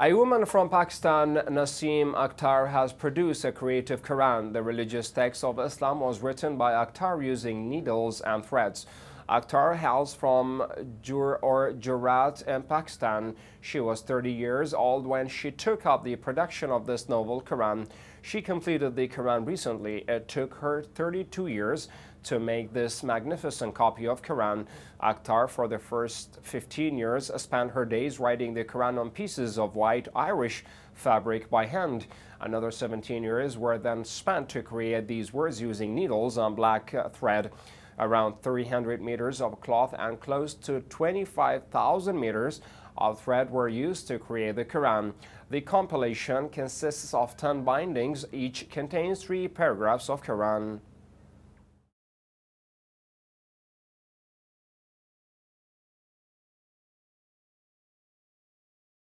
A woman from Pakistan, Naseem Akhtar, has produced a creative Quran. The religious text of Islam was written by Akhtar using needles and threads. Akhtar hails from Jur or Gujarat in Pakistan. She was 30 years old when she took up the production of this novel Quran. She completed the Quran recently. It took her 32 years to make this magnificent copy of Quran. Akhtar, for the first 15 years, spent her days writing the Quran on pieces of white Irish fabric by hand. Another 17 years were then spent to create these words using needles on black thread. Around 300 meters of cloth and close to 25,000 meters of thread were used to create the Quran. The compilation consists of 10 bindings, each contains three paragraphs of Quran.